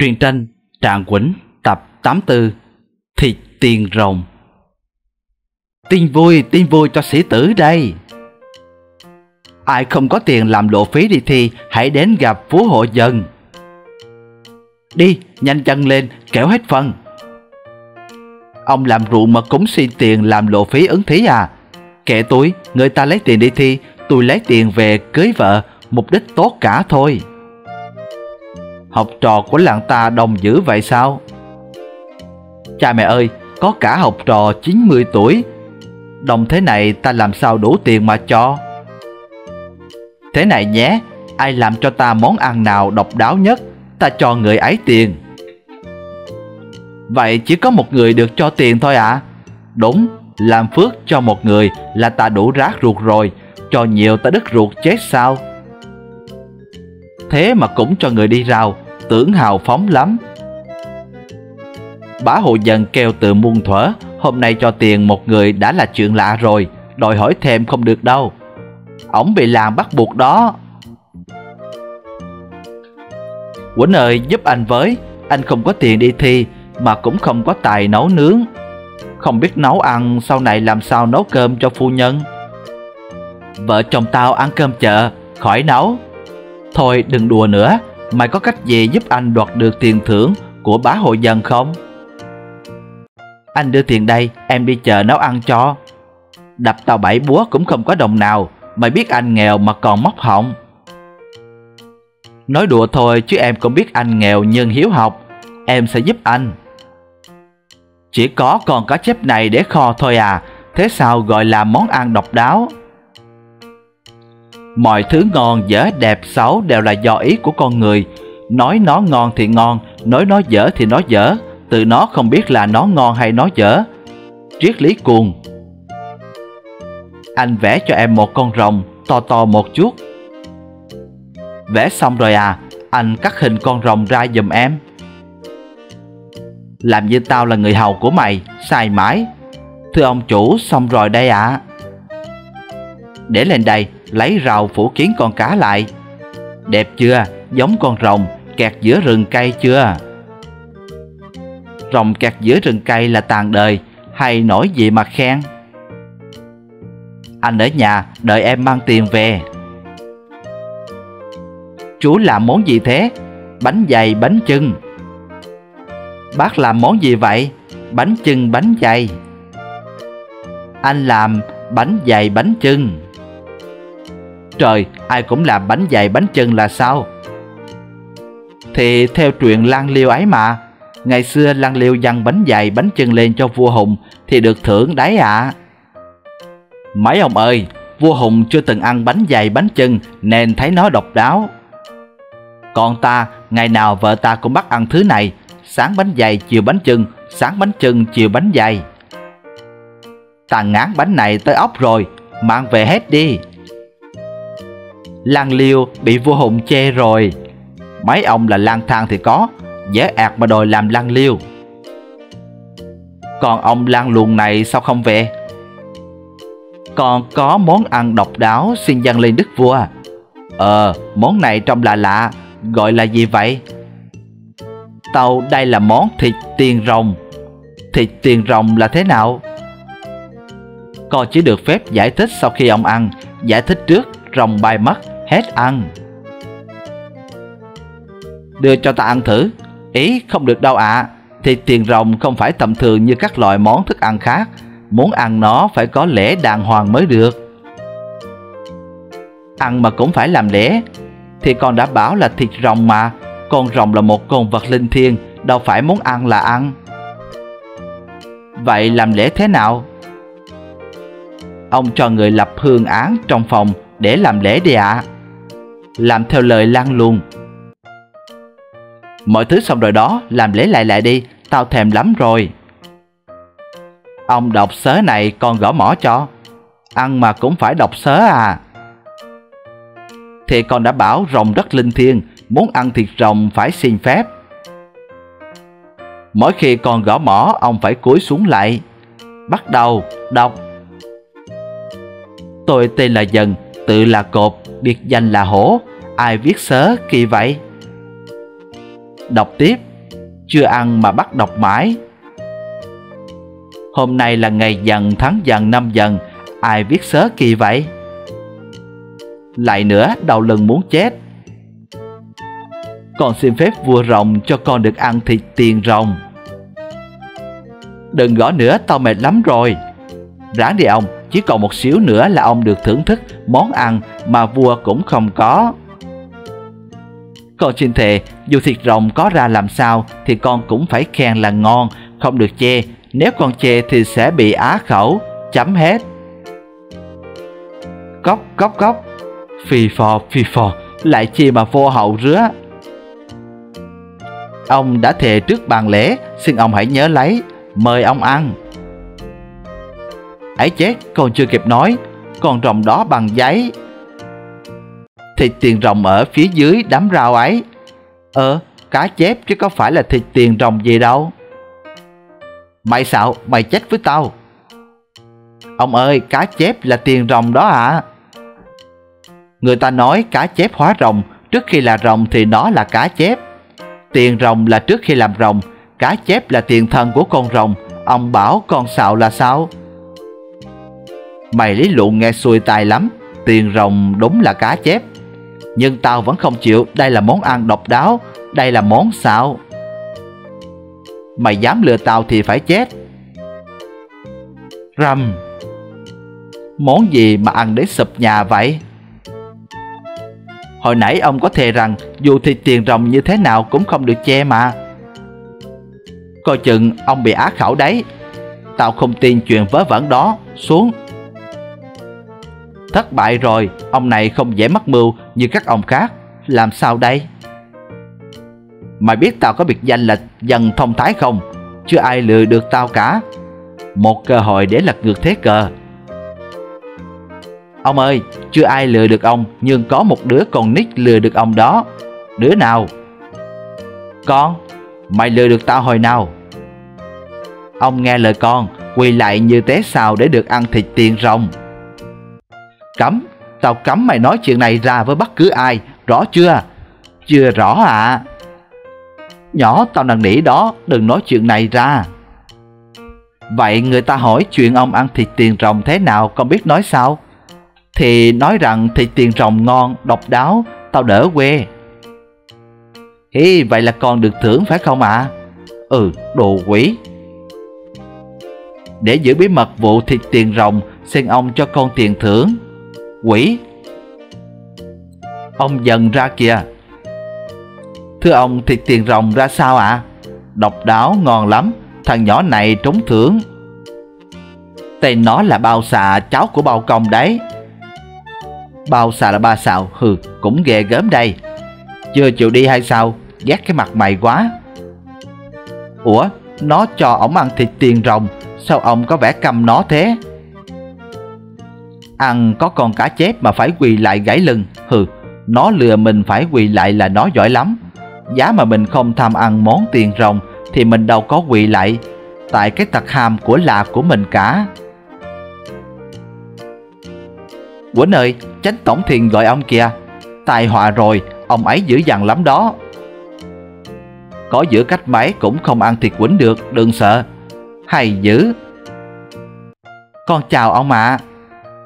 Truyền tranh Trạng Quỳnh tập 84 Thịt tiền rồng. Tin vui, tin vui cho sĩ tử đây. Ai không có tiền làm lộ phí đi thì hãy đến gặp phú hộ dân. Đi, nhanh chân lên, kéo hết phần. Ông làm ruộng mà cúng xin tiền làm lộ phí ứng thí à. Kệ tôi, người ta lấy tiền đi thi Tôi lấy tiền về cưới vợ Mục đích tốt cả thôi. Học trò của làng ta đông dữ vậy sao? Cha mẹ ơi, Có cả học trò 90 tuổi. Đồng thế này ta làm sao đủ tiền mà cho? Thế này nhé, Ai làm cho ta món ăn nào độc đáo nhất, Ta cho người ấy tiền. Vậy chỉ có một người được cho tiền thôi à Đúng, Làm phước cho một người là ta đủ rác ruột rồi, Cho nhiều ta đứt ruột chết sao? Thế mà cũng cho người đi rào Tưởng hào phóng lắm. Bá hộ dần kêu từ muôn thuở, Hôm nay cho tiền một người đã là chuyện lạ rồi, Đòi hỏi thêm không được đâu. Ổng bị làm bắt buộc đó. Quỳnh ơi, giúp anh với, Anh không có tiền đi thi, Mà cũng không có tài nấu nướng. Không biết nấu ăn, Sau này làm sao nấu cơm cho phu nhân? Vợ chồng tao ăn cơm chợ, Khỏi nấu. Thôi đừng đùa nữa Mày có cách gì giúp anh đoạt được tiền thưởng Của bá hội dân không? Anh đưa tiền đây, Em đi chợ nấu ăn cho. Đập tàu bảy búa cũng không có đồng nào, Mày biết anh nghèo mà còn móc họng. Nói đùa thôi chứ em cũng biết anh nghèo nhưng hiếu học, Em sẽ giúp anh. Chỉ có còn cá chép này để kho thôi à Thế sao gọi là món ăn độc đáo? Mọi thứ ngon, dở, đẹp, xấu đều là do ý của con người. Nói nó ngon thì ngon, nói nó dở thì nó dở. Từ nó không biết là nó ngon hay nó dở. Triết lý cuồng. Anh vẽ cho em một con rồng to to một chút. Vẽ xong rồi à Anh cắt hình con rồng ra giùm em. Làm như tao là người hầu của mày Sai mãi. Thưa ông chủ xong rồi đây ạ. À. Để lên đây. Lấy rào phủ kiến con cá lại. Đẹp chưa? Giống con rồng, Kẹt giữa rừng cây chưa? Rồng kẹt giữa rừng cây là tàn đời, Hay nổi gì mà khen? Anh ở nhà, đợi em mang tiền về. Chú làm món gì thế? Bánh dày, bánh chưng. Bác làm món gì vậy? Bánh chưng, bánh dày. Anh làm bánh dày, bánh chưng. Trời, ai cũng làm bánh dày bánh chưng là sao? Thì theo truyện Lan Liêu ấy mà Ngày xưa Lan Liêu dăng bánh dày bánh chưng lên cho vua Hùng Thì được thưởng đấy ạ à. Mấy ông ơi, vua Hùng chưa từng ăn bánh dày bánh chưng Nên thấy nó độc đáo còn ta, ngày nào vợ ta cũng bắt ăn thứ này Sáng bánh dày, chiều bánh chưng Sáng bánh chưng, chiều bánh dày Ta ngán bánh này tới ốc rồi Mang về hết đi Lang liêu bị vua hùng chê rồi. Mấy ông là lang thang thì có, Dễ ạt mà đòi làm lang liêu. Còn ông lang luồng này sao không về? Còn có món ăn độc đáo xin dâng lên đức vua. Ờ món này trông lạ lạ, Gọi là gì vậy? Tàu đây là món thịt tiền rồng. Thịt tiền rồng là thế nào? Con chỉ được phép giải thích sau khi ông ăn, Giải thích trước, rồng bay mất hết ăn. Đưa cho ta ăn thử. Ý không được đâu ạ. À. Thịt tiền rồng không phải tầm thường như các loại món thức ăn khác. Muốn ăn nó phải có lễ đàng hoàng mới được. Ăn mà cũng phải làm lễ. Thì con đã bảo là thịt rồng mà. Con rồng là một con vật linh thiêng. Đâu phải muốn ăn là ăn. Vậy làm lễ thế nào? Ông cho người lập hương án trong phòng để làm lễ đi ạ. à. Làm theo lời lan luôn Mọi thứ xong rồi đó, Làm lễ lại lại đi, Tao thèm lắm rồi. Ông đọc sớ này con gõ mỏ cho. Ăn mà cũng phải đọc sớ à. Thì con đã bảo rồng rất linh thiêng, Muốn ăn thịt rồng phải xin phép. Mỗi khi con gõ mỏ, Ông phải cúi xuống lại. Bắt đầu, đọc. Tôi tên là Dần, Tự là cột, Biệt danh là hổ. Ai viết sớ kỳ vậy? Đọc tiếp, Chưa ăn mà bắt đọc mãi. Hôm nay là ngày dần, tháng dần, năm dần, Ai viết sớ kỳ vậy? Lại nữa đầu lưng muốn chết. Con xin phép vua rồng cho con được ăn thịt tiền rồng. Đừng gõ nữa, tao mệt lắm rồi. Ráng đi ông, Chỉ còn một xíu nữa là ông được thưởng thức Món ăn mà vua cũng không có. Con xin thề, Dù thịt rồng có ra làm sao Thì con cũng phải khen là ngon, Không được chê. Nếu con chê thì sẽ bị á khẩu. Chấm hết. Cốc cốc cốc Phi phò phi phò. Lại chi mà vô hậu rứa. Ông đã thề trước bàn lễ, Xin ông hãy nhớ lấy. Mời ông ăn. Ấy chết con chưa kịp nói con rồng đó bằng giấy thịt tiền rồng ở phía dưới đám rau ấy. Ờ cá chép chứ có phải là thịt tiền rồng gì đâu. Mày xạo, mày chết với tao. Ông ơi, cá chép là tiền rồng đó à người ta nói cá chép hóa rồng, trước khi là rồng thì nó là cá chép. Tiền rồng là trước khi làm rồng, cá chép là tiền thân của con rồng. Ông bảo con xạo là sao? Mày lý luận nghe xuôi tai lắm, Tiền rồng đúng là cá chép. Nhưng tao vẫn không chịu. Đây là món ăn độc đáo. Đây là món xạo. Mày dám lừa tao thì phải chết. Rầm. Món gì mà ăn đến sụp nhà vậy? Hồi nãy ông có thề rằng Dù thịt tiền rồng như thế nào cũng không được che mà. Coi chừng ông bị á khẩu đấy. Tao không tin chuyện vớ vẩn đó. Xuống. Thất bại rồi, ông này không dễ mắc mưu như các ông khác. Làm sao đây? Mày biết tao có biệt danh là dần thông thái không? Chưa ai lừa được tao cả. Một cơ hội để lật ngược thế cờ. Ông ơi, chưa ai lừa được ông, nhưng có một đứa con nít lừa được ông đó. Đứa nào? Con, mày lừa được tao hồi nào? Ông nghe lời con, quỳ lại như té xào để được ăn thịt tiền rồng. Cấm, tao cấm mày nói chuyện này ra với bất cứ ai, rõ chưa? Chưa rõ ạ. À. Nhỏ tao năn nỉ đó, đừng nói chuyện này ra. Vậy người ta hỏi chuyện ông ăn thịt tiền rồng thế nào con biết nói sao? Thì nói rằng thịt tiền rồng ngon, độc đáo, tao đỡ quê. Hi, vậy là con được thưởng phải không ạ? À? Ừ, đồ quỷ. Để giữ bí mật vụ thịt tiền rồng, xin ông cho con tiền thưởng. Quỷ. Ông dần ra kìa. Thưa ông thịt tiền rồng ra sao ạ? À? Độc đáo, ngon lắm. Thằng nhỏ này trúng thưởng. Tên nó là bao xà, cháu của bao công đấy. Bao xà là ba xào. Hừ, cũng ghê gớm đây. Chưa chịu đi hay sao? Ghét cái mặt mày quá. Ủa, Nó cho ổng ăn thịt tiền rồng Sao ông có vẻ cầm nó thế? Ăn có con cá chép mà phải quỳ lại gãy lưng. Hừ, nó lừa mình phải quỳ lại là nó giỏi lắm. Giá mà mình không tham ăn món tiền rồng Thì mình đâu có quỳ lại Tại cái tật hàm của là của mình cả. Quýnh ơi, chánh tổng thiền gọi ông kìa. Tai họa rồi, ông ấy dữ dằn lắm đó. Có giữa cách máy cũng không ăn thịt quýnh được, đừng sợ. Hay dữ. Con chào ông ạ. à.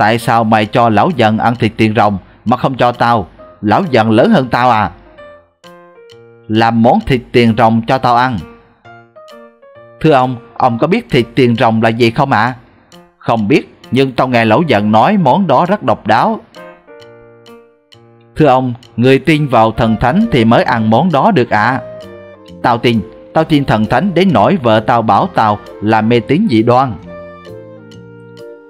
Tại sao mày cho lão dần ăn thịt tiền rồng mà không cho tao? Lão dần lớn hơn tao à? Làm món thịt tiền rồng cho tao ăn. Thưa ông, ông có biết thịt tiền rồng là gì không ạ? À? Không biết, nhưng tao nghe lão dần nói món đó rất độc đáo. Thưa ông, người tin vào thần thánh thì mới ăn món đó được ạ. À. Tao tin, tao tin thần thánh đến nỗi vợ tao bảo tao là mê tín dị đoan.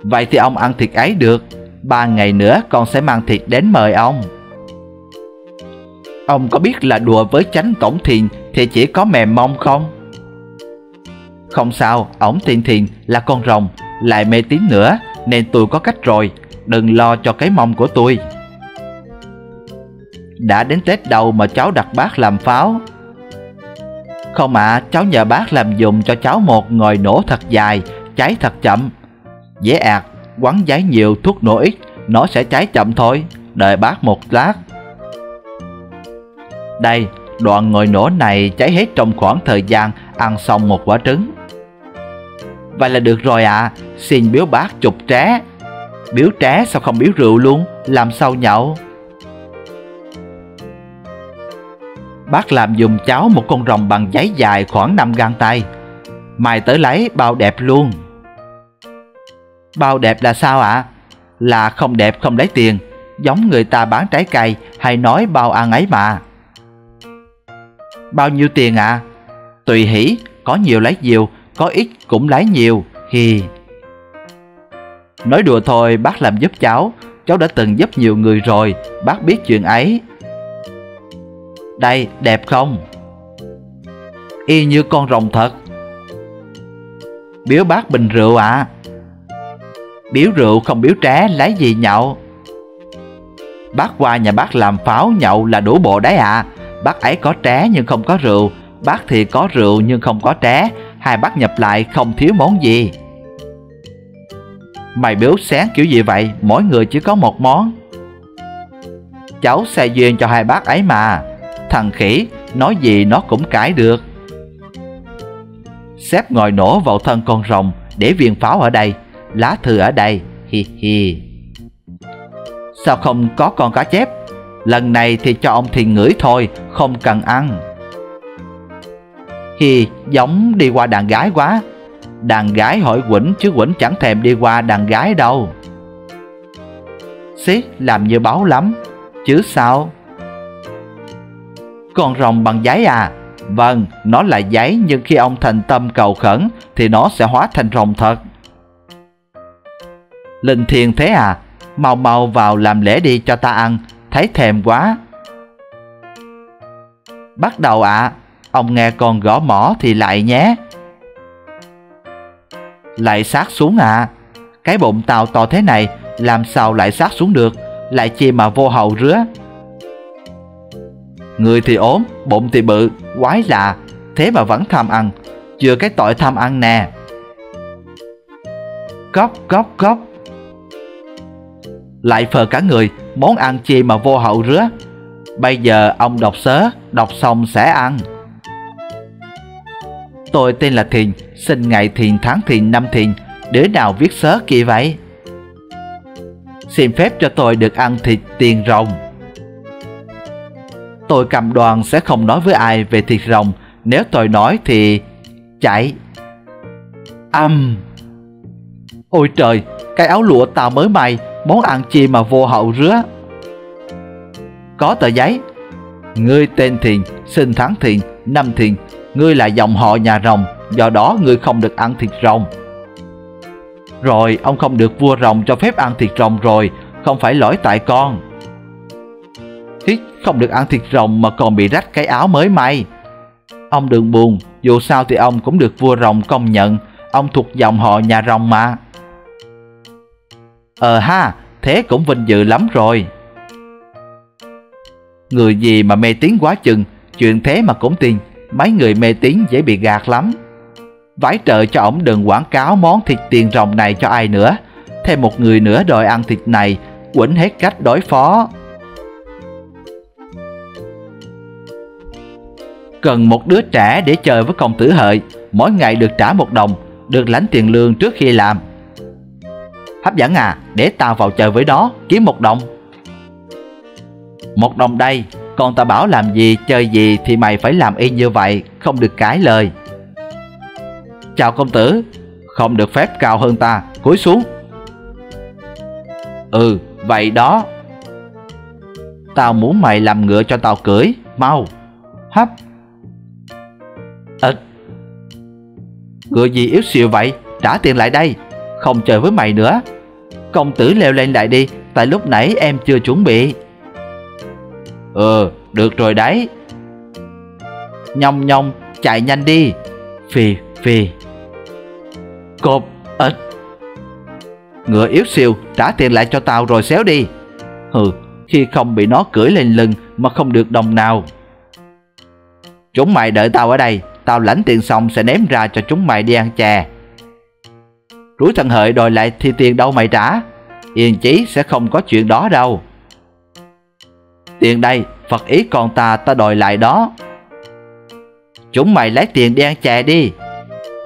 Vậy thì ông ăn thịt ấy được. Ba ngày nữa con sẽ mang thịt đến mời ông. Ông có biết là đùa với chánh tổng thiền Thì chỉ có mềm mông không? Không sao, ổng thiền thiền là con rồng Lại mê tín nữa Nên tôi có cách rồi. Đừng lo cho cái mông của tôi. Đã đến Tết đâu mà cháu đặt bác làm pháo. Không ạ, à, cháu nhờ bác làm dùng cho cháu một ngồi nổ thật dài Cháy thật chậm dễ ạt, quắn giấy nhiều thuốc nổ ít, nó sẽ cháy chậm thôi, đợi bác một lát. Đây, Đoạn ngồi nổ này cháy hết trong khoảng thời gian ăn xong một quả trứng. Vậy là được rồi ạ. À. Xin biếu bác chục tré. Biếu tré sao không biếu rượu luôn? Làm sao nhậu? Bác làm dùng cháu một con rồng bằng giấy dài khoảng 5 gang tay. Mai tới lấy bao đẹp luôn. Bao đẹp là sao ạ? À? Là không đẹp không lấy tiền Giống người ta bán trái cây hay nói bao ăn ấy mà Bao nhiêu tiền ạ? À? Tùy hỷ, có nhiều lấy nhiều, có ít cũng lấy nhiều, hi. Nói đùa thôi, bác làm giúp cháu, cháu đã từng giúp nhiều người rồi, bác biết chuyện ấy. Đây, đẹp không? Y như con rồng thật. Biếu bác bình rượu ạ. À. Biếu rượu không biếu trá lấy gì nhậu. Bác qua nhà bác làm pháo nhậu là đủ bộ đấy ạ. À. Bác ấy có trá nhưng không có rượu, bác thì có rượu nhưng không có trá, hai bác nhập lại không thiếu món gì. Mày biếu sáng kiểu gì vậy, mỗi người chỉ có một món. Cháu xe duyên cho hai bác ấy mà, thằng khỉ nói gì nó cũng cãi được. Xếp ngồi nổ vào thân con rồng để viên pháo ở đây, lá thư ở đây, hi hi. Sao không có con cá chép? Lần này thì cho ông thiền ngửi thôi, không cần ăn. Hi, giống đi qua đàn gái quá. Đàn gái hỏi Quỳnh chứ Quỳnh chẳng thèm đi qua đàn gái đâu. Xí, làm như báo lắm. Chứ sao? Con rồng bằng giấy à? Vâng, nó là giấy nhưng khi ông thành tâm cầu khẩn thì nó sẽ hóa thành rồng thật. Linh thiền thế à? Mau mau vào làm lễ đi cho ta ăn, thấy thèm quá. Bắt đầu ạ, à, ông nghe con gõ mỏ thì lại nhé. Lại sát xuống à, cái bụng tàu to thế này làm sao lại sát xuống được, lại chi mà vô hậu rứa. Người thì ốm, bụng thì bự, quái lạ, thế mà vẫn tham ăn, chưa cái tội tham ăn nè. Cóc, cóc, cóc lại phờ cả người, món ăn chi mà vô hậu rứa. Bây giờ ông đọc sớ, đọc xong sẽ ăn. Tôi tên là Thiền, sinh ngày Thiền tháng Thiền năm Thiền, đứa nào viết sớ kỳ vậy? Xin phép cho tôi được ăn thịt tiền rồng. Tôi cầm đoàn sẽ không nói với ai về thịt rồng, nếu tôi nói thì chạy. Âm. Um. Ôi trời, cái áo lụa tao mới may món ăn chi mà vô hậu rứa. Có tờ giấy, ngươi tên Thiền, sinh tháng Thiền, năm Thiền, ngươi là dòng họ nhà rồng, do đó ngươi không được ăn thịt rồng. Rồi, ông không được vua rồng cho phép ăn thịt rồng rồi, không phải lỗi tại con. Hít, không được ăn thịt rồng mà còn bị rách cái áo mới may. Ông đừng buồn, dù sao thì ông cũng được vua rồng công nhận, ông thuộc dòng họ nhà rồng mà. Ờ ha, thế cũng vinh dự lắm rồi. Người gì mà mê tín quá chừng, chuyện thế mà cũng tin, mấy người mê tín dễ bị gạt lắm. Vái trợ cho ổng đừng quảng cáo món thịt tiền rồng này cho ai nữa. Thêm một người nữa đòi ăn thịt này, Quỉnh hết cách đối phó. Cần một đứa trẻ để chơi với công tử hợi, mỗi ngày được trả một đồng, được lãnh tiền lương trước khi làm. Hấp dẫn à, để tao vào chơi với đó, kiếm một đồng. Một đồng đây, còn tao bảo làm gì, chơi gì thì mày phải làm y như vậy, không được cãi lời. Chào công tử, không được phép cao hơn ta, cúi xuống. Ừ, vậy đó. Tao muốn mày làm ngựa cho tao cưỡi, mau. Hấp. Ít. Ngựa gì yếu xìu vậy, trả tiền lại đây không chơi với mày nữa. Công tử leo lên lại đi, tại lúc nãy em chưa chuẩn bị. Ừ, được rồi đấy. Nhông nhông, chạy nhanh đi. Phì, phì. Cộp, ếch. Ngựa yếu siêu, trả tiền lại cho tao rồi xéo đi. Hừ, khi không bị nó cưỡi lên lưng mà không được đồng nào. Chúng mày đợi tao ở đây, tao lãnh tiền xong sẽ ném ra cho chúng mày đi ăn chè. Rủi thằng Hợi đòi lại thì tiền đâu mày trả. Yên chí sẽ không có chuyện đó đâu. Tiền đây, Phật ý con ta ta đòi lại đó. Chúng mày lấy tiền đi ăn chè đi.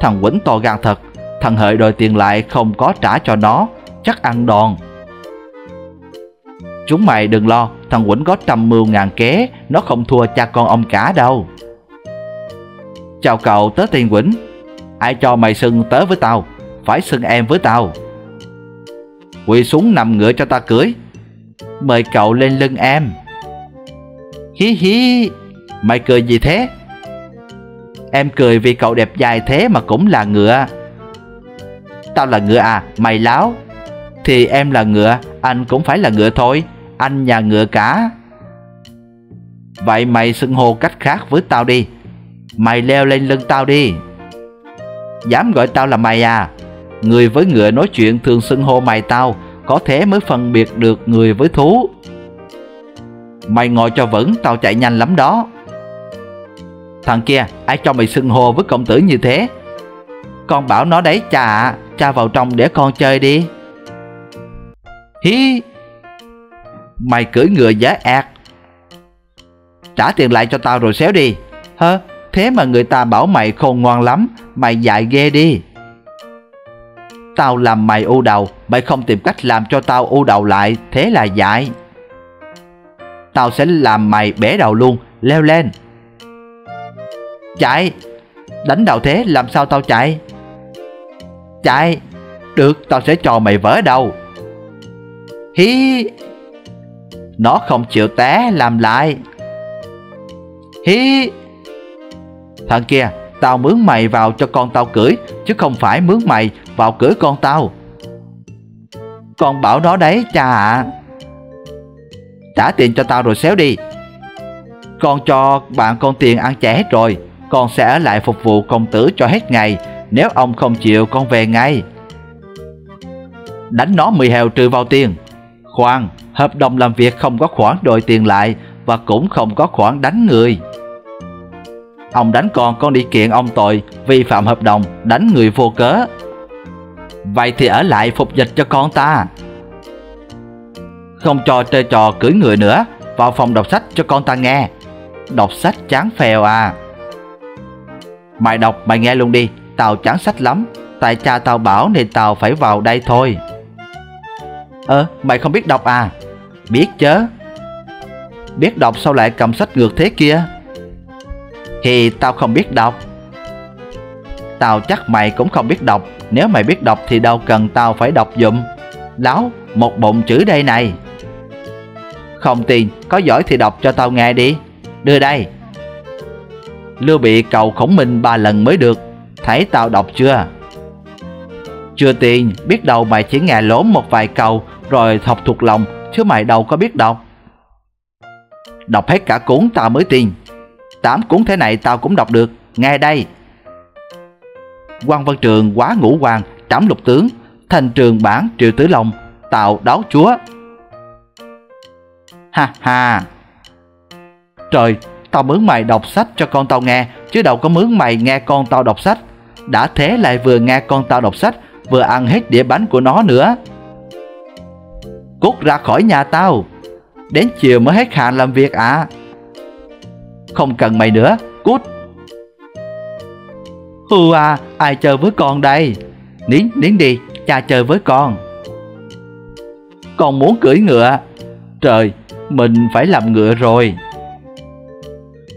Thằng Quýnh to gan thật Thằng Hợi đòi tiền lại không có trả cho nó, Chắc ăn đòn. Chúng mày đừng lo, Thằng Quýnh có trăm mưu ngàn kế, Nó không thua cha con ông cả đâu. Chào cậu, tớ tiền Quýnh Ai cho mày xưng tớ với tao. Phải xưng em với tao. Quỳ xuống nằm ngựa cho ta cưới. Mời cậu lên lưng em. Hí hí, Mày cười gì thế? Em cười vì cậu đẹp dài thế mà cũng là ngựa. Tao là ngựa à Mày láo. Thì em là ngựa, Anh cũng phải là ngựa thôi. Anh nhà ngựa cả. Vậy mày xưng hô cách khác với tao đi. Mày leo lên lưng tao đi. Dám gọi tao là mày à? Người với ngựa nói chuyện thường xưng hô mày tao, Có thế mới phân biệt được người với thú. Mày ngồi cho vững, tao chạy nhanh lắm đó. Thằng kia, ai cho mày xưng hô với công tử như thế? Con bảo nó đấy, cha ạ, Cha vào trong để con chơi đi. Hí! Mày cưỡi ngựa giá ạt Trả tiền lại cho tao rồi xéo đi. Hơ, Thế mà người ta bảo mày khôn ngoan lắm, Mày dạy ghê đi. Tao làm mày u đầu. Mày không tìm cách làm cho tao u đầu lại, Thế là dại Tao sẽ làm mày bẻ đầu luôn. Leo lên. Chạy. Đánh đầu thế, làm sao tao chạy? Chạy. Được, tao sẽ cho mày vỡ đầu. Hí. Nó không chịu té, làm lại. Hí. Thằng kia. Tao mướn mày vào cho con tao cưỡi Chứ không phải mướn mày vào cưỡi con tao. Con bảo nó đấy, cha ạ. Trả tiền cho tao rồi xéo đi. Con cho bạn con tiền ăn chè hết rồi, Con sẽ ở lại phục vụ công tử cho hết ngày, Nếu ông không chịu con về ngay. Đánh nó mười heo trừ vào tiền. Khoan, Hợp đồng làm việc không có khoản đòi tiền lại Và cũng không có khoản đánh người. Ông đánh con con đi kiện ông tội. Vi phạm hợp đồng, đánh người vô cớ. Vậy thì ở lại phục dịch cho con ta. Không cho chơi trò cưỡi người nữa. Vào phòng đọc sách cho con ta nghe. Đọc sách chán phèo à. Mày đọc, mày nghe luôn đi. Tao chán sách lắm. Tại cha tao bảo nên tao phải vào đây thôi. Ơ, mày không biết đọc à? Biết chớ. Biết đọc sao lại cầm sách ngược thế kia? Thì tao không biết đọc. Tao chắc mày cũng không biết đọc. Nếu mày biết đọc thì đâu cần tao phải đọc dùm. Láo, Một bụng chữ đây này. Không tiền Có giỏi thì đọc cho tao nghe đi. Đưa đây. Lưu bị cầu khổng minh ba lần mới được. Thấy tao đọc chưa? Chưa tiền Biết đâu mày chỉ nghe lốm một vài câu, Rồi học thuộc lòng, Chứ mày đâu có biết đọc. Đọc hết cả cuốn tao mới tin. Tám cuốn thế này tao cũng đọc được. Nghe đây. Quan văn trường quá ngũ hoàng trảm lục tướng. Thành trường bản triệu tứ long, tạo đáo chúa. Ha ha. Trời, tao mướn mày đọc sách cho con tao nghe, chứ đâu có mướn mày nghe con tao đọc sách. Đã thế lại vừa nghe con tao đọc sách, vừa ăn hết đĩa bánh của nó nữa. Cút ra khỏi nhà tao. Đến chiều mới hết hạn làm việc à? Không cần mày nữa cút Hù à, ai chơi với con đây? Nín, nín đi, cha chơi với con. Con muốn cưỡi ngựa. Trời, mình phải làm ngựa rồi.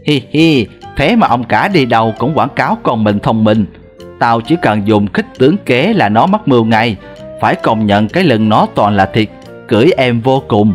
Hi hi, thế mà ông cả đi đâu cũng quảng cáo con mình thông minh. Tao chỉ cần dùng khích tướng kế là nó mắc mưu ngay. Phải công nhận cái lần nó toàn là thiệt, cưỡi em vô cùng.